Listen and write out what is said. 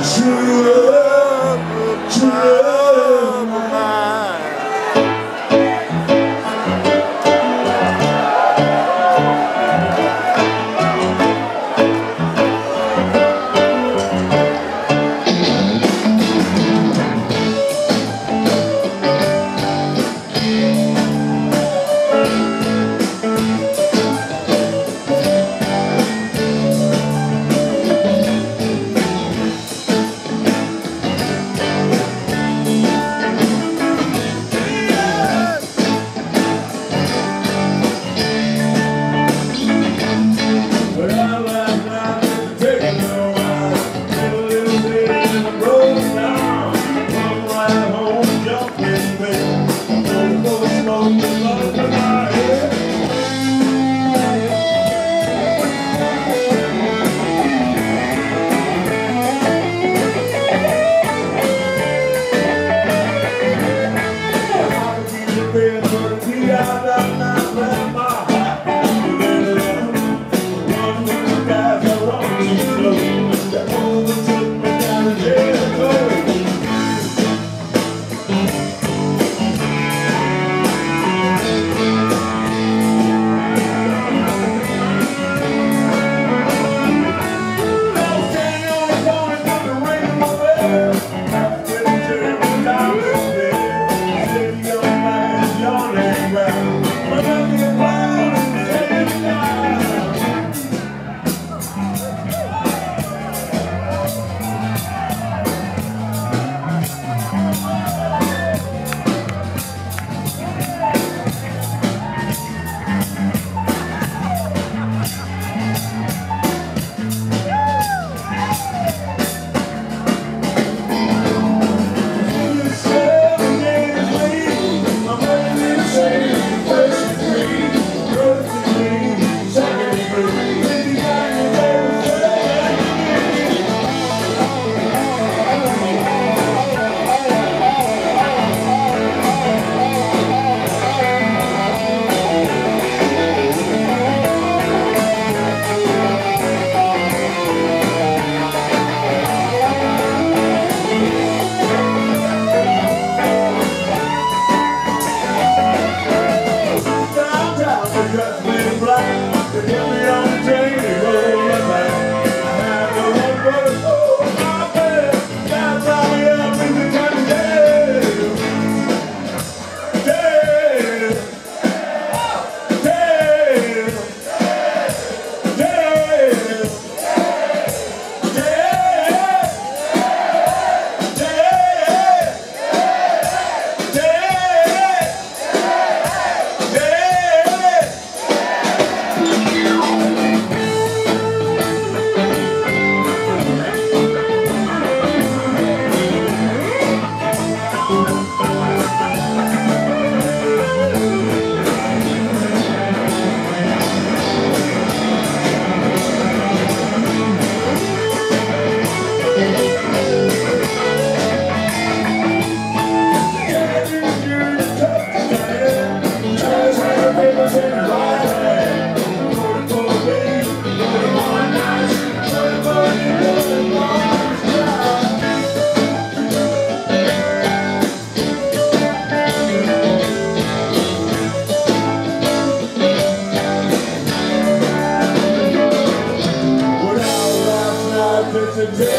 True. today.